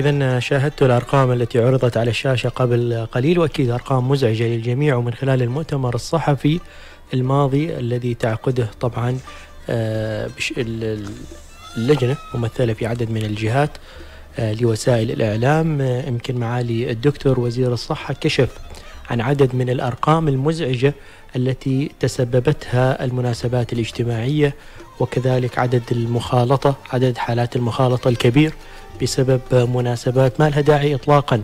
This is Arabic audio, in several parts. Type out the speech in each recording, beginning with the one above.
إذا شاهدت الأرقام التي عرضت على الشاشة قبل قليل وأكيد أرقام مزعجة للجميع ومن خلال المؤتمر الصحفي الماضي الذي تعقده طبعا آه، اللجنة ممثلة في عدد من الجهات آه، لوسائل الإعلام. آه، يمكن معالي الدكتور وزير الصحة كشف عن عدد من الأرقام المزعجة التي تسببتها المناسبات الاجتماعية وكذلك عدد المخالطة عدد حالات المخالطة الكبير. بسبب مناسبات ما لها داعي إطلاقا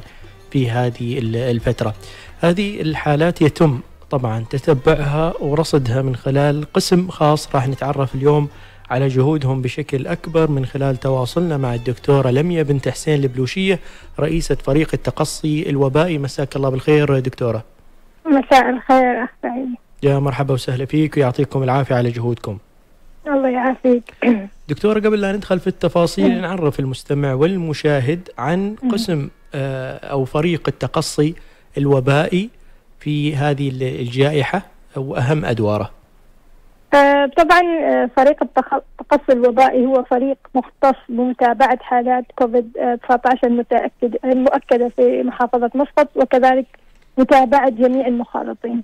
في هذه الفترة. هذه الحالات يتم طبعا تتبعها ورصدها من خلال قسم خاص راح نتعرف اليوم على جهودهم بشكل أكبر من خلال تواصلنا مع الدكتورة لميا بنت حسين البلوشية رئيسة فريق التقصي الوبائي. مساك الله بالخير دكتورة. مساء الخير أخ سعيد. يا مرحبا وسهلا فيك ويعطيكم العافية على جهودكم. الله يعافيك. دكتورة قبل لا ندخل في التفاصيل نعرف المستمع والمشاهد عن قسم آه، أو فريق التقصي الوبائي في هذه الجائحة وأهم أدواره. آه، طبعا آه، فريق التقصي الوبائي هو فريق مختص بمتابعة حالات كوفيد 19 المتأكد المؤكدة في محافظة مسقط وكذلك متابعة جميع المخالطين.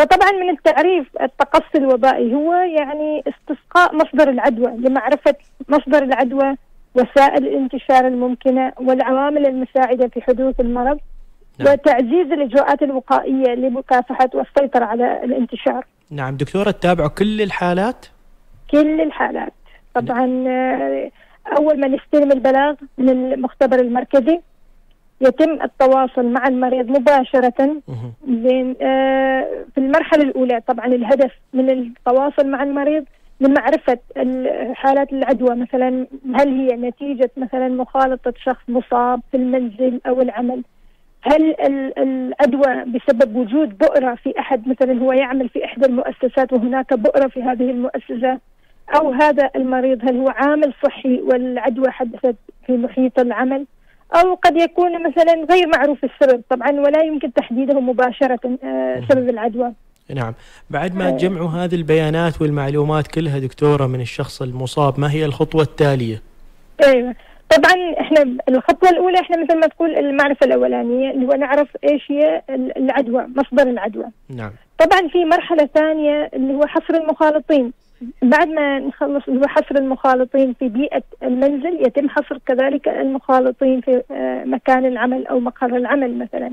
فطبعا من التعريف التقصي الوبائي هو يعني استسقاء مصدر العدوى لمعرفة مصدر العدوى وسائل الانتشار الممكنة والعوامل المساعدة في حدوث المرض نعم. وتعزيز الإجراءات الوقائية لمكافحة والسيطرة على الانتشار نعم دكتورة تتابعوا كل الحالات؟ كل الحالات طبعا آه، أول ما نستلم البلاغ من المختبر المركزي يتم التواصل مع المريض مباشرة آه في المرحلة الأولى طبعا الهدف من التواصل مع المريض لمعرفة حالات العدوى مثلا هل هي نتيجة مثلا مخالطة شخص مصاب في المنزل أو العمل؟ هل العدوى بسبب وجود بؤرة في أحد مثلا هو يعمل في إحدى المؤسسات وهناك بؤرة في هذه المؤسسة؟ أو هذا المريض هل هو عامل صحي والعدوى حدثت في محيط العمل؟ أو قد يكون مثلا غير معروف السبب. طبعا ولا يمكن تحديده مباشرة آه، سبب العدوى. نعم. بعد ما تجمعوا هذه البيانات والمعلومات كلها دكتورة من الشخص المصاب ما هي الخطوة التالية؟ أيوه. طبعا إحنا الخطوة الأولى إحنا مثل ما تقول المعرفة الأولانية اللي هو نعرف إيش هي العدوى مصدر العدوى. نعم. طبعا في مرحلة ثانية اللي هو حصر المخالطين. بعد ما نخلص حصر المخالطين في بيئة المنزل يتم حصر كذلك المخالطين في آه، مكان العمل أو مقر العمل مثلا.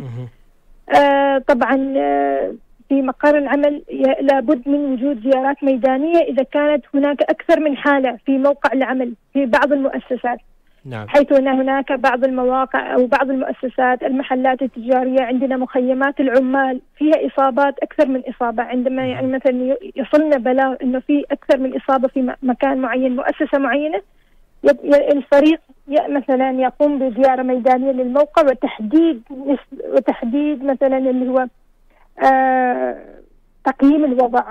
آه طبعا آه في مقر العمل لابد من وجود زيارات ميدانية إذا كانت هناك أكثر من حالة في موقع العمل في بعض المؤسسات. نعم. حيث أن هناك بعض المواقع أو بعض المؤسسات المحلات التجارية عندنا مخيمات العمال فيها إصابات أكثر من إصابة عندما نعم. يعني مثلا يصلنا بلاغ أنه في أكثر من إصابة في مكان معين مؤسسة معينة الفريق مثلا يقوم بزيارة ميدانية للموقع وتحديد وتحديد مثلا اللي هو آه تقييم الوضع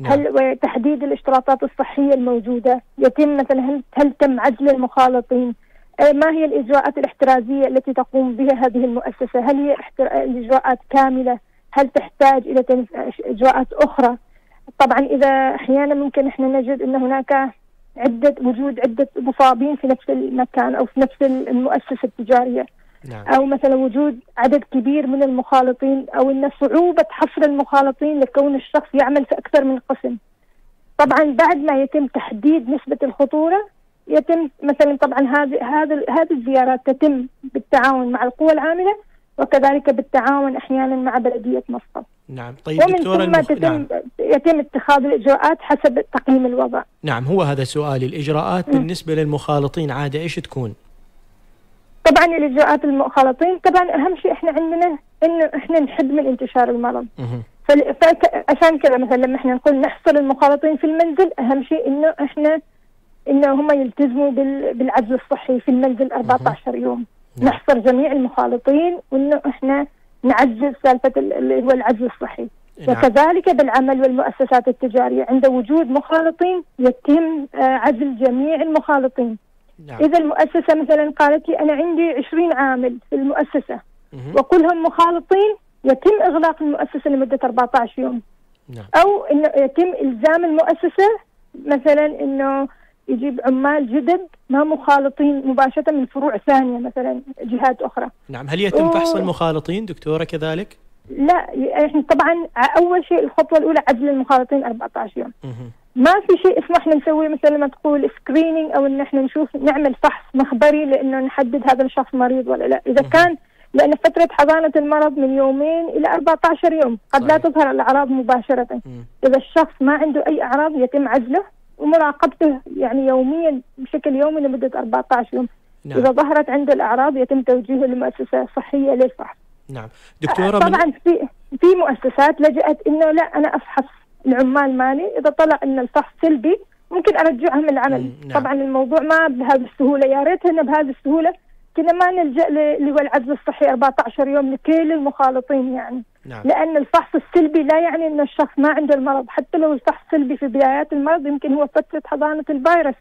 نعم. هل وتحديد الاشتراطات الصحية الموجودة يتم مثلا هل, هل تم عزل المخالطين ما هي الإجراءات الاحترازية التي تقوم بها هذه المؤسسة؟ هل هي الإجراءات كاملة؟ هل تحتاج إلى إجراءات أخرى؟ طبعا إذا أحيانا ممكن إحنا نجد أن هناك عدة وجود عدة مصابين في نفس المكان أو في نفس المؤسسة التجارية. نعم. أو مثلا وجود عدد كبير من المخالطين أو أن صعوبة حصر المخالطين لكون الشخص يعمل في أكثر من قسم. طبعا بعد ما يتم تحديد نسبة الخطورة يتم مثلا طبعا هذه هذه هذه الزيارات تتم بالتعاون مع القوى العاملة وكذلك بالتعاون أحيانا مع بلدية مسقط. نعم طيب ومن دكتورة ثم المخ... تتم نعم. يتم اتخاذ الإجراءات حسب تقييم الوضع. نعم هو هذا سؤالي الإجراءات م. بالنسبة للمخالطين عادة إيش تكون؟ طبعا الإجراءات المخالطين طبعا أهم شيء إحنا عندنا انه إحنا نحد من انتشار المرض. فعشان كذا مثلا لما إحنا نقول نحصر المخالطين في المنزل أهم شيء إنه إحنا انه هم يلتزموا بالعزل الصحي في المنزل 14 يوم نعم. نحصر جميع المخالطين وإنه إحنا نعزز سالفة اللي هو العزل الصحي نعم. وكذلك بالعمل والمؤسسات التجارية عند وجود مخالطين يتم آه، عزل جميع المخالطين نعم. إذا المؤسسة مثلا قالت لي أنا عندي 20 عامل في المؤسسة وكلهم مخالطين يتم إغلاق المؤسسة لمدة 14 يوم نعم. أو إنه يتم إلزام المؤسسة مثلا إنه يجيب عمال جدد ما مخالطين مباشرة من فروع ثانية مثلا جهات أخرى. نعم هل يتم فحص المخالطين دكتورة كذلك؟ لا إحنا طبعا أول شيء الخطوة الأولى عزل المخالطين 14 يوم. ما في شيء اسمه إحنا نسوي مثل ما تقول سكرينينج أو إن إحنا نشوف نعمل فحص مخبري لأنه نحدد هذا الشخص مريض ولا لا. إذا كان لأن فترة حضانة المرض من يومين إلى 14 يوم قد صحيح. لا تظهر الأعراض مباشرة. إذا الشخص ما عنده أي أعراض يتم عزله ومراقبته يعني يوميا بشكل يومي لمدة 14 يوم. نعم. إذا ظهرت عنده الاعراض يتم توجيهه لمؤسسة صحية للفحص. نعم. دكتورة طبعا من... في في مؤسسات لجأت إنه لا أنا أفحص العمال مالي إذا طلع إن الفحص سلبي ممكن ارجعهم العمل. نعم. طبعا الموضوع ما بهذه السهولة. يا ريت انه بهذه السهولة كنا ما نلجأ اللي هو العزل الصحي 14 يوم لكل المخالطين يعني. نعم. لأن الفحص السلبي لا يعني أن الشخص ما عنده المرض. حتى لو الفحص سلبي في بدايات المرض يمكن هو فترة حضانة الفيروس.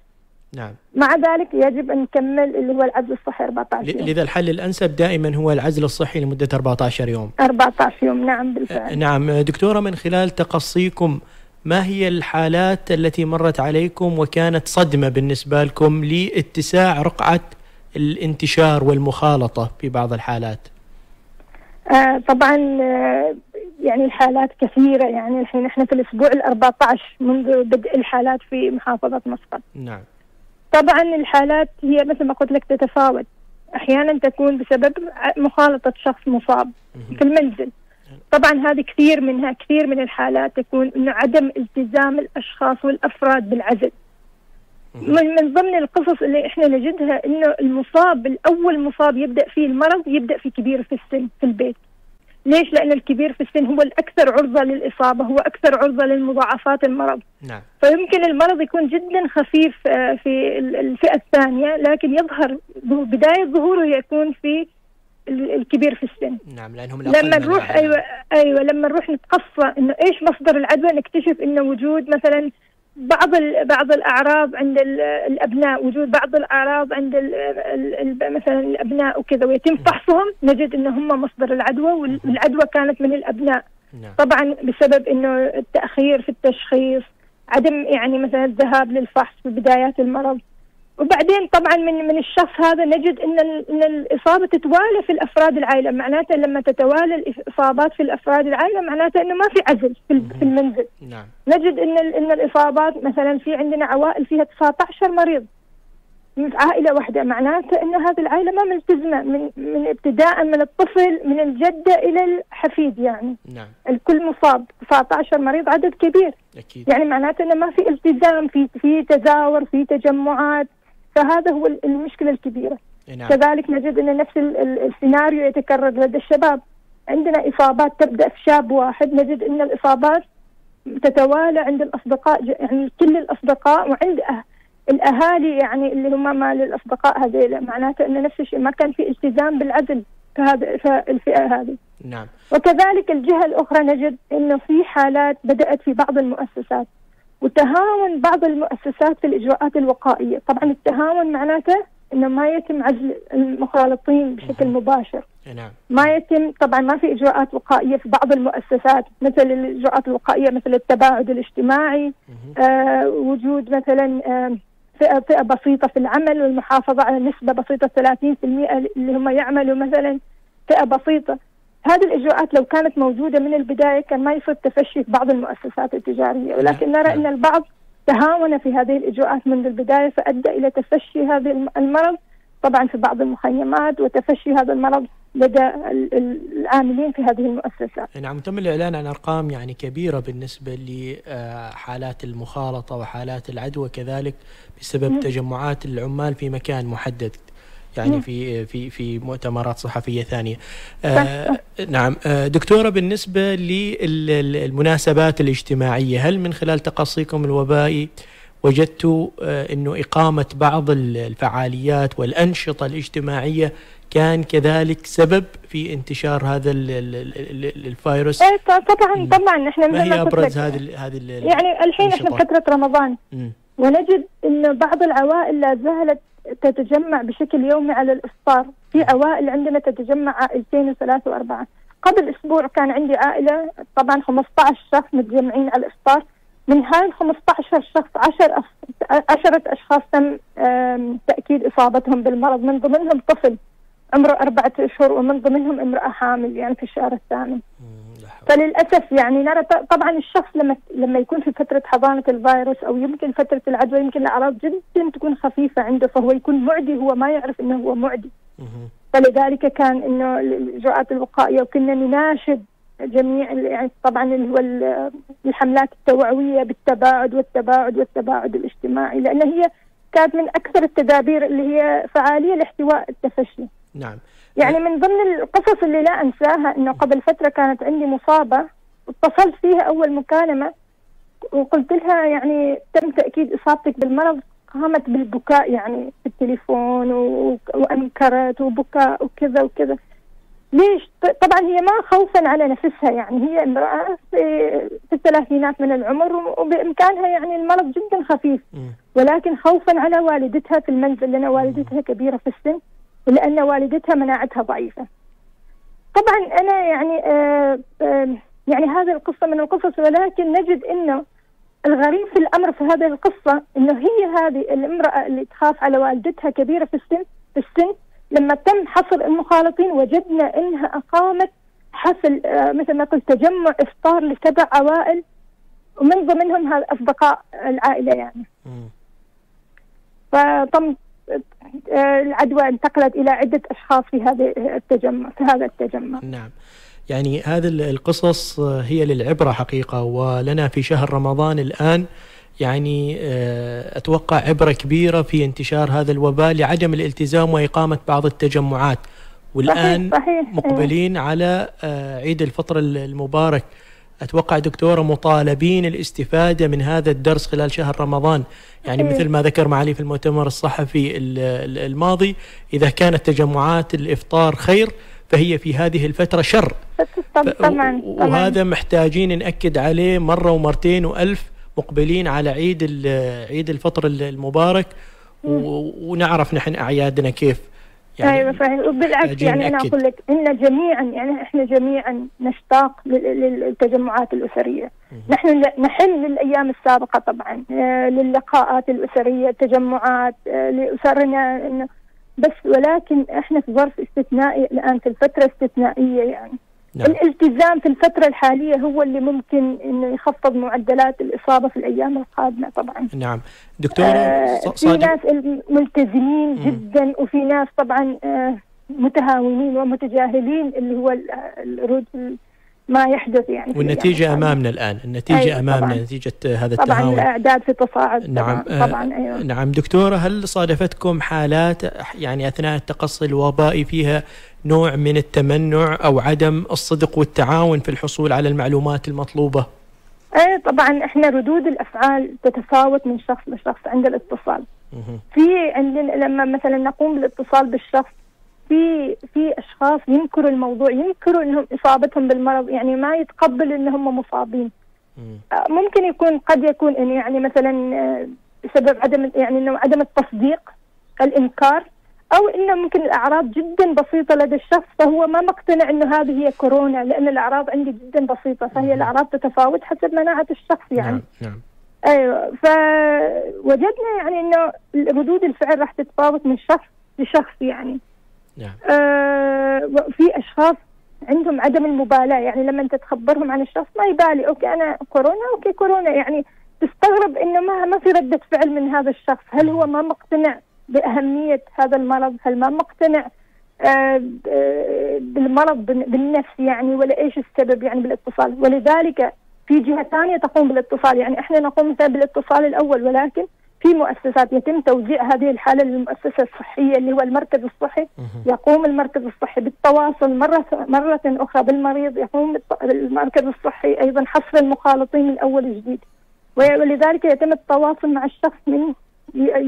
نعم. مع ذلك يجب أن نكمل اللي هو العزل الصحي 14 يوم. لذا الحل الأنسب دائما هو العزل الصحي لمدة 14 يوم. 14 يوم نعم بالفعل. نعم. دكتورة من خلال تقصيكم ما هي الحالات التي مرت عليكم وكانت صدمة بالنسبة لكم لاتساع رقعة الانتشار والمخالطة في بعض الحالات؟ آه طبعا آه يعني الحالات كثيرة يعني الحين إحنا في الأسبوع ال 14 منذ بدء الحالات في محافظة مسقط. نعم. طبعا الحالات هي مثل ما قلت لك تتفاوت أحيانا تكون بسبب مخالطة شخص مصاب في المنزل طبعا هذه كثير منها كثير من الحالات تكون إنه عدم التزام الأشخاص والأفراد بالعزل من من ضمن القصص اللي إحنا نجدها إنه المصاب الأول مصاب يبدأ فيه المرض يبدأ في كبير في السن في البيت. ليش؟ لأن الكبير في السن هو الأكثر عرضة للإصابة هو أكثر عرضة للمضاعفات المرض. نعم. فيمكن المرض يكون جدا خفيف آه، في الفئة الثانية لكن يظهر بداية ظهوره يكون في الكبير في السن. نعم لأنهم لما نروح أيوه أيوه لما نروح نتقصى إنه إيش مصدر العدوى؟ نكتشف إنه وجود مثلا بعض بعض الأعراض عند الأبناء وجود بعض الأعراض عند مثلا الأبناء وكذا ويتم فحصهم نجد إن هم مصدر العدوى والعدوى كانت من الأبناء. نعم. طبعا بسبب إنه التأخير في التشخيص عدم يعني مثلا الذهاب للفحص في بدايات المرض. وبعدين طبعا من من الشخص هذا نجد إن إن الإصابة تتوالى في الأفراد العائلة. معناته لما تتوالى الإصابات في الأفراد العائلة معناته إنه ما في عزل في, المنزل. نعم. نجد إن إن الإصابات مثلا في عندنا عوائل فيها 19 مريض في عائلة واحدة. معناته إن هذه العائلة ما ملتزمة من من ابتداء من الطفل من الجدة إلى الحفيد يعني. نعم. الكل مصاب. 19 مريض عدد كبير. أكيد. يعني معناته إنه ما في التزام في في تزاور في تجمعات. فهذا هو المشكلة الكبيرة نعم. كذلك نجد إن نفس السيناريو يتكرر لدى الشباب عندنا إصابات تبدأ في شاب واحد نجد إن الإصابات تتوالى عند الأصدقاء يعني كل الأصدقاء وعند أه الأهالي يعني اللي هم مال الاصدقاء هذيلا معناته إن نفس الشيء ما كان في التزام بالعدل في هذا في الفئة هذه. نعم. وكذلك الجهة الأخرى نجد إنه في حالات بدأت في بعض المؤسسات وتهاون بعض المؤسسات في الإجراءات الوقائية. طبعا التهاون معناته أنه ما يتم عزل المخالطين بشكل مباشر. نعم. ما يتم طبعا ما في إجراءات وقائية في بعض المؤسسات مثل الإجراءات الوقائية مثل التباعد الاجتماعي آه وجود مثلا آه فئة, فئة بسيطة في العمل والمحافظة على نسبة بسيطة 30% اللي هم يعملوا مثلا فئة بسيطة. هذه الإجراءات لو كانت موجودة من البداية كان ما يصير تفشي في بعض المؤسسات التجارية ولكن نرى أن البعض تهاون في هذه الإجراءات منذ البداية فأدى إلى تفشي هذا المرض طبعا في بعض المخيمات وتفشي هذا المرض لدى العاملين في هذه المؤسسات. نعم تم الاعلان عن أرقام يعني كبيرة بالنسبة لحالات المخالطة وحالات العدوى كذلك بسبب تجمعات العمال في مكان محدد. يعني في في في مؤتمرات صحفية ثانية. آه نعم. آه دكتورة بالنسبة للمناسبات الاجتماعية هل من خلال تقصيكم الوبائي وجدتوا آه إنه إقامة بعض الفعاليات والأنشطة الاجتماعية كان كذلك سبب في انتشار هذا الفيروس؟ إيه طبعا طبعا. إحنا ما هي أبرز هذه هذه يعني الحين إحنا فترة رمضان. م. ونجد انه بعض العوائل لا زالت تتجمع بشكل يومي على الإفطار. في عوائل عندنا تتجمع عائلتين وثلاثه وأربعة. قبل أسبوع كان عندي عائلة طبعا 15 شخص متجمعين على الإفطار. من هاي ال 15 شخص 10 10 أشخاص تم تأكيد إصابتهم بالمرض. من ضمنهم طفل عمره أربعة أشهر ومن ضمنهم امرأة حامل يعني في الشهر الثامن. فللأسف يعني نرى طبعا الشخص لما لما يكون في فترة حضانة الفيروس أو يمكن فترة العدوى يمكن الأعراض جدا تكون خفيفة عنده فهو يكون معدي هو ما يعرف إنه هو معدي فلذلك كان إنه الاجراءات الوقائية وكنا نناشد جميع يعني طبعا اللي هو الحملات التوعوية بالتباعد والتباعد والتباعد الاجتماعي لأن هي كانت من أكثر التدابير اللي هي فعالية لاحتواء التفشي. نعم. يعني من ضمن القصص اللي لا أنساها إنه قبل فترة كانت عندي مصابة اتصلت فيها أول مكالمة وقلت لها يعني تم تأكيد إصابتك بالمرض قامت بالبكاء يعني في التليفون وأنكرت وبكاء وكذا وكذا ليش؟ طبعا هي ما خوفا على نفسها يعني هي امرأة في الثلاثينات من العمر وبإمكانها يعني المرض جدا خفيف ولكن خوفا على والدتها في المنزل لأن والدتها كبيرة في السن ولأن والدتها مناعتها ضعيفة. طبعا أنا يعني آه آه يعني هذه القصة من القصص ولكن نجد أنه الغريب في الأمر في هذه القصة أنه هي هذه الامرأة اللي تخاف على والدتها كبيرة في السن في السن. لما تم حصر المخالطين وجدنا إنها أقامت حفل آه مثل ما قلت تجمع إفطار لسبع عوائل ومن ضمنهم هذا اصدقاء العائلة يعني. فتم آه العدوى انتقلت إلى عدة أشخاص في هذا التجمع في هذا التجمع. نعم. يعني هذه القصص هي للعبرة حقيقة ولنا في شهر رمضان الآن يعني آه، أتوقع عبرة كبيرة في انتشار هذا الوباء لعدم الالتزام وإقامة بعض التجمعات والآن صحيح صحيح. مقبلين على آه، عيد الفطر المبارك أتوقع دكتوره مطالبين الاستفادة من هذا الدرس خلال شهر رمضان. يعني. مثل ما ذكر معالي في المؤتمر الصحفي الماضي إذا كانت تجمعات الإفطار خير فهي في هذه الفترة شر. طبعا وهذا محتاجين نأكد عليه مرة ومرتين وألف مقبلين على عيد عيد الفطر المبارك ونعرف نحن أعيادنا كيف. يعني أيوه صحيح وبالعكس يعني أنا أقول لك إن جميعا يعني إحنا جميعا نشتاق للتجمعات الأسرية. نحن نحن للأيام السابقة طبعا آه، للقاءات الأسرية التجمعات آه، لاسرنا بس ولكن إحنا في ظرف استثنائي الآن في الفترة استثنائيه يعني. نعم. الالتزام في الفترة الحالية هو اللي ممكن إنه يخفض معدلات الإصابة في الأيام القادمة طبعا. نعم. دكتورة آه في ناس ملتزمين جدا وفي ناس طبعا آه متهاونين ومتجاهلين اللي هو الرد ما يحدث يعني والنتيجة يعني أمامنا الآن النتيجة أيوة أمامنا طبعاً. نتيجة هذا طبعا التهاون طبعا الأعداد في تصاعد نعم طبعا, طبعاً أيوة. نعم دكتورة هل صادفتكم حالات يعني أثناء التقصي الوبائي فيها نوع من التمنع أو عدم الصدق والتعاون في الحصول على المعلومات المطلوبة إيه طبعا إحنا ردود الأفعال تتفاوت من شخص لشخص عند الاتصال. في عندنا لما مثلا نقوم بالاتصال بالشخص في في أشخاص ينكروا الموضوع ينكروا إنهم إصابتهم بالمرض يعني ما يتقبل انهم مصابين آه، ممكن يكون قد يكون إن يعني مثلا آه، بسبب عدم يعني إنه عدم التصديق الإنكار أو إنه ممكن الأعراض جدا بسيطة لدى الشخص فهو ما مقتنع إنه هذه هي كورونا لأن الأعراض عندي جدا بسيطة فهي الأعراض تتفاوت حسب مناعة الشخص يعني نعم. نعم. أيوه فوجدنا يعني إنه ردود الفعل راح تتفاوت من شخص لشخص يعني نعم. آه في أشخاص عندهم عدم المبالاة يعني لما أنت تخبرهم عن الشخص ما يبالي okay أنا كورونا okay كورونا يعني تستغرب إنه ما ما في ردة فعل من هذا الشخص. هل هو ما مقتنع بأهمية هذا المرض؟ هل ما مقتنع آه بالمرض بالنفس يعني؟ ولا إيش السبب يعني بالاتصال؟ ولذلك في جهة ثانية تقوم بالاتصال يعني إحنا نقوم مثلا بالاتصال الأول ولكن في مؤسسات يتم توزيع هذه الحالة للمؤسسة الصحية اللي هو المركز الصحي. يقوم المركز الصحي بالتواصل مرة مرة أخرى بالمريض. يقوم المركز الصحي أيضا حصر المخالطين من أول جديد ولذلك يتم التواصل مع الشخص من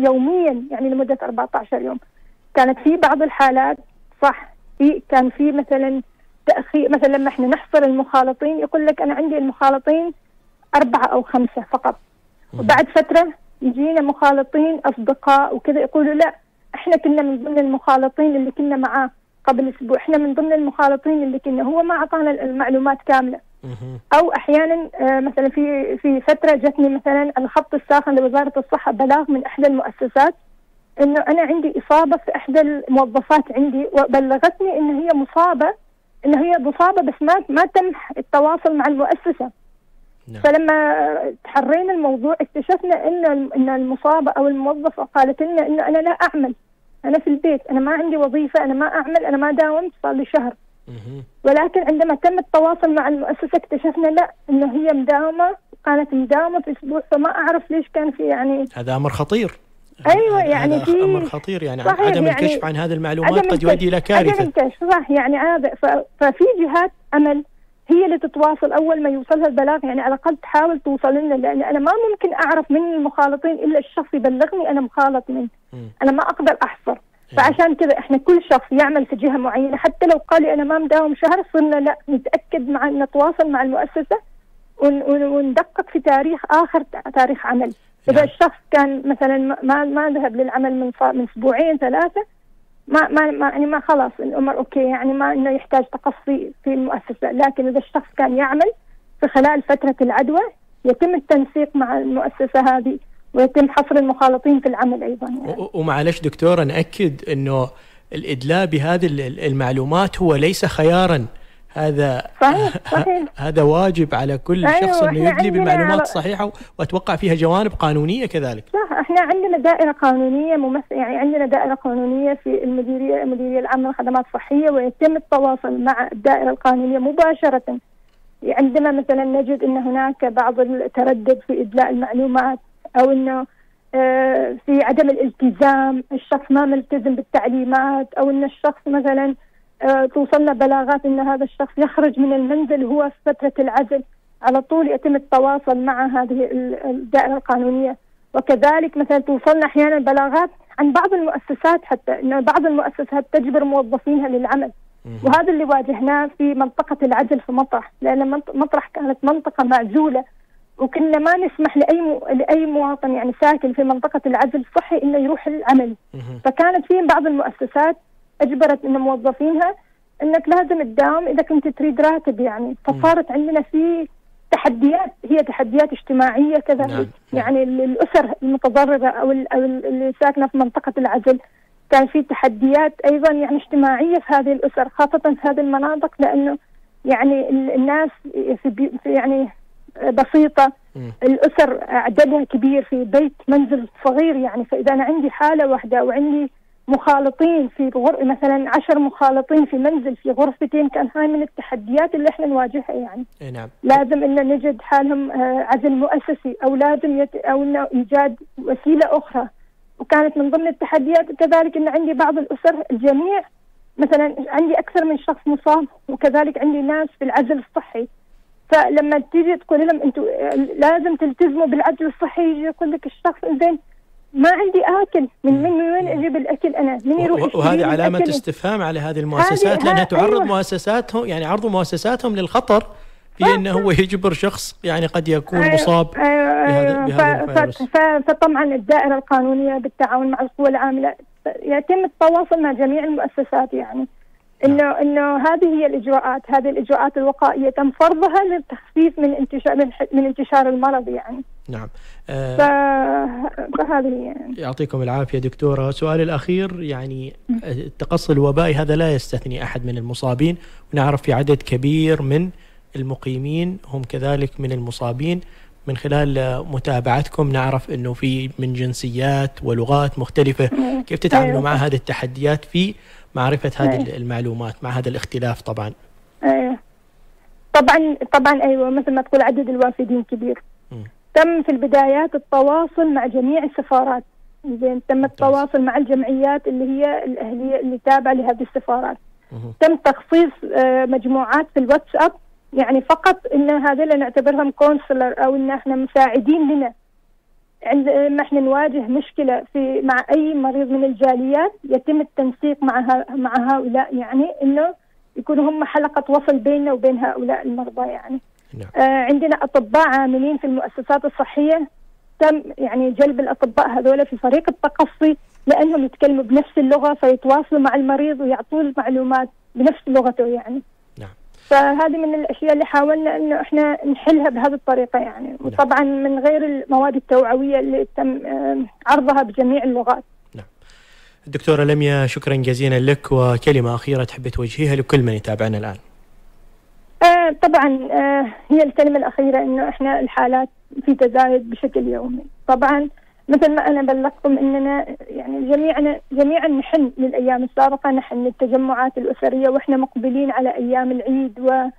يوميا يعني لمدة 14 يوم. كانت في بعض الحالات صح. في كان في مثلا تأخير مثلا لما إحنا نحصر المخالطين يقول لك أنا عندي المخالطين أربعة أو خمسة فقط. وبعد فترة يجينا مخالطين أصدقاء وكذا يقولوا لا إحنا كنا من ضمن المخالطين اللي كنا معاه قبل أسبوع إحنا من ضمن المخالطين اللي كنا هو ما أعطانا المعلومات كاملة. أو أحيانا آه، مثلا في في فترة جتني مثلا الخط الساخن لوزارة الصحة بلاغ من إحدى المؤسسات إنه أنا عندي إصابة في إحدى الموظفات عندي وبلغتني إن هي مصابة إن هي مصابة بس ما ما تم التواصل مع المؤسسة. نعم. فلما تحرينا الموضوع اكتشفنا إن إن المصابة أو الموظفة قالت لنا انه أنا لا أعمل. أنا في البيت أنا ما عندي وظيفة أنا ما أعمل أنا ما داومت صار لي شهر. ولكن عندما تم التواصل مع المؤسسة اكتشفنا لا إنه هي مداومة كانت مداومة في أسبوع فما أعرف ليش كان في يعني هذا أمر خطير. أيوه يعني في أمر خطير يعني عدم يعني الكشف عن هذه المعلومات قد يؤدي إلى كارثة. عدم الكشف صح يعني هذا ففي جهات أمل هي اللي تتواصل أول ما يوصلها البلاغ. يعني على الأقل تحاول توصل لنا لأن أنا ما ممكن أعرف من المخالطين إلا الشخص يبلغني أنا مخالط من أنا ما أقدر أحصر. فعشان كذا إحنا كل شخص يعمل في جهة معينة. حتى لو قال لي أنا ما مداوم شهر صرنا لا نتأكد مع نتواصل مع المؤسسة وندقق في تاريخ آخر تاريخ عمل. إذا نعم. الشخص كان مثلا ما ما ذهب للعمل من من أسبوعين ثلاثة ما ما ما يعني ما خلاص الأمر أوكي يعني ما إنه يحتاج تقصي في المؤسسة لكن إذا الشخص كان يعمل في خلال فترة العدوى يتم التنسيق مع المؤسسة هذه ويتم حصر المخالطين في العمل أيضا يعني. ومعلش دكتورة نأكد إنه الإدلاء بهذه المعلومات هو ليس خيارا هذا صحيح صحيح. هذا واجب على كل أيوة شخص أنه يدلي بالمعلومات الصحيحه وأتوقع فيها جوانب قانونية كذلك. صح إحنا عندنا دائرة قانونية ممثل يعني عندنا دائرة قانونية في المديرية المديريه العامه للخدمات الصحية ويتم التواصل مع الدائرة القانونية مباشرة. عندما مثلا نجد إن هناك بعض التردد في إدلاء المعلومات أو إنه آه، في عدم الالتزام الشخص ما ملتزم بالتعليمات أو إن الشخص مثلا توصلنا بلاغات إن هذا الشخص يخرج من المنزل وهو في فترة العزل. على طول يتم التواصل مع هذه الدائرة القانونية. وكذلك مثلا توصلنا أحيانا بلاغات عن بعض المؤسسات حتى إن بعض المؤسسات تجبر موظفينها للعمل. وهذا اللي واجهناه في منطقة العزل في مطرح لأن مطرح كانت منطقة معزولة. وكنا ما نسمح لأي مو... لأي مواطن يعني ساكن في منطقة العزل الصحي إنه يروح للعمل فكانت في بعض المؤسسات أجبرت إن موظفينها إنك لازم تداوم إذا كنت تريد راتب يعني. فصارت عندنا في تحديات هي تحديات اجتماعية كذا نعم. يعني الأسر المتضررة أو أو اللي ساكنة في منطقة العزل كان في تحديات أيضا يعني اجتماعية في هذه الأسر خاصة في هذه المناطق لأنه يعني الناس في يعني بسيطة. الأسر عددها كبير في بيت منزل صغير يعني. فإذا أنا عندي حالة واحدة وعندي مخالطين في غر... مثلا عشر مخالطين في منزل في غرفتين كان هاي من التحديات اللي إحنا نواجهها يعني. نعم. لازم إن نجد حالهم آه، عزل مؤسسي أو لازم يت... أو إنه إيجاد وسيلة أخرى. وكانت من ضمن التحديات كذلك إن عندي بعض الأسر الجميع مثلا عندي أكثر من شخص مصاب وكذلك عندي ناس في العزل الصحي. فلما تيجي تقول لهم أنتم آه، لازم تلتزموا بالعزل الصحي يجي يقول لك الشخص زين ما عندي آكل. من من وين أجيب الأكل أنا؟ من يروح وهذه علامة الأكل. استفهام على هذه المؤسسات لأنها تعرض أيوة. مؤسساتهم يعني عرض مؤسساتهم للخطر في أنه هو يجبر شخص يعني قد يكون أيوة مصاب أيوة بهذا, أيوة. بهذا فطبعا الدائرة القانونية بالتعاون مع القوى العاملة يتم التواصل مع جميع المؤسسات يعني. انه نعم. انه هذه هي الإجراءات. هذه الإجراءات الوقائية تم فرضها للتخفيف من انتشار من انتشار المرض يعني. نعم. آه فهذه يعني. يعطيكم العافية دكتورة. سؤالي الأخير يعني التقصي الوبائي هذا لا يستثني أحد من المصابين. ونعرف في عدد كبير من المقيمين هم كذلك من المصابين. من خلال متابعتكم نعرف إنه في من جنسيات ولغات مختلفة. كيف تتعاملوا أيوة. مع هذه التحديات في معرفة هذه أيه. المعلومات مع هذا الاختلاف طبعا. إيه. طبعا طبعا أيوه مثل ما تقول عدد الوافدين كبير. م. تم في البدايات التواصل مع جميع السفارات. زين تم التواصل مع الجمعيات اللي هي الأهلية اللي تابعة لهذه السفارات. م. تم تخصيص آه، مجموعات في الواتساب. يعني فقط إن هذول نعتبرهم كونسلر أو إن إحنا مساعدين لنا. عندما إحنا نواجه مشكلة في مع أي مريض من الجاليات يتم التنسيق مع مع هؤلاء يعني إنه يكونوا هم حلقة وصل بيننا وبين هؤلاء المرضى يعني. نعم. آه عندنا أطباء عاملين في المؤسسات الصحية تم يعني جلب الأطباء هذول في فريق التقصي لأنهم يتكلموا بنفس اللغة فيتواصلوا مع المريض ويعطوه المعلومات بنفس لغته يعني. نعم. فهذه من الأشياء اللي حاولنا إنه إحنا نحلها بهذه الطريقة يعني. وطبعا من غير المواد التوعوية اللي تم آه، عرضها بجميع اللغات. دكتورة لميا شكرا جزيلا لك. وكلمة أخيرة تحب توجهيها لكل من يتابعنا الآن. آه طبعا آه هي الكلمة الأخيرة إنه إحنا الحالات في تزايد بشكل يومي. طبعا مثل ما أنا بلغتكم إننا يعني جميعنا جميعا نحن للأيام السابقة نحن للتجمعات الأسرية وإحنا مقبلين على أيام العيد و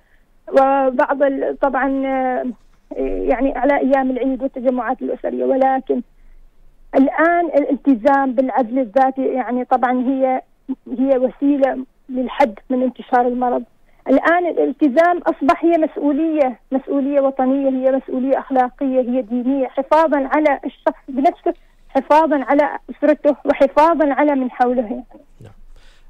وبعض طبعا آه يعني على أيام العيد والتجمعات الأسرية. ولكن الآن الالتزام بالعزل الذاتي يعني طبعا هي هي وسيلة للحد من انتشار المرض. الآن الالتزام أصبح هي مسؤولية مسؤولية وطنية هي مسؤولية أخلاقية هي دينية حفاظا على الشخص بنفسه حفاظا على أسرته وحفاظا على من حوله يعني.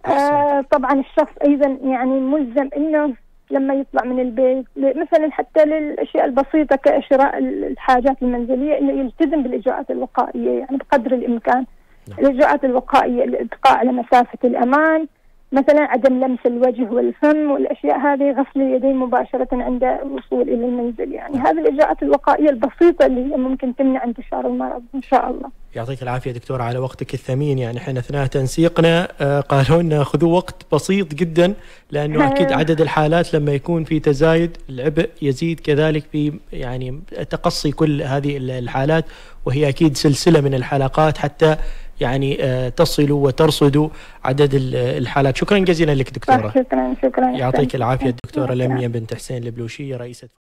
آه طبعا الشخص أيضا يعني ملزم أنه لما يطلع من البيت مثلا حتى للأشياء البسيطة كشراء الحاجات المنزلية إنه يلتزم بالإجراءات الوقائية يعني بقدر الإمكان نعم. الإجراءات الوقائية الابقاء على مسافة الأمان مثلا عدم لمس الوجه والفم والأشياء هذه غسل اليدين مباشرة عند الوصول إلى المنزل يعني هذه الإجراءات الوقائية البسيطة اللي ممكن تمنع انتشار المرض إن شاء الله. يعطيك العافية دكتور على وقتك الثمين يعني إحنا اثناء تنسيقنا آه، قالوا لنا خذوا وقت بسيط جدا لأنه أكيد عدد الحالات لما يكون في تزايد العبء يزيد كذلك في يعني تقصي كل هذه الحالات وهي أكيد سلسلة من الحلقات حتى يعني آه، تصلوا وترصدوا عدد الحالات. شكرا جزيلا لك دكتورة. شكرا شكرا. يعطيك العافية الدكتوره لميا بنت حسين البلوشية رئيسة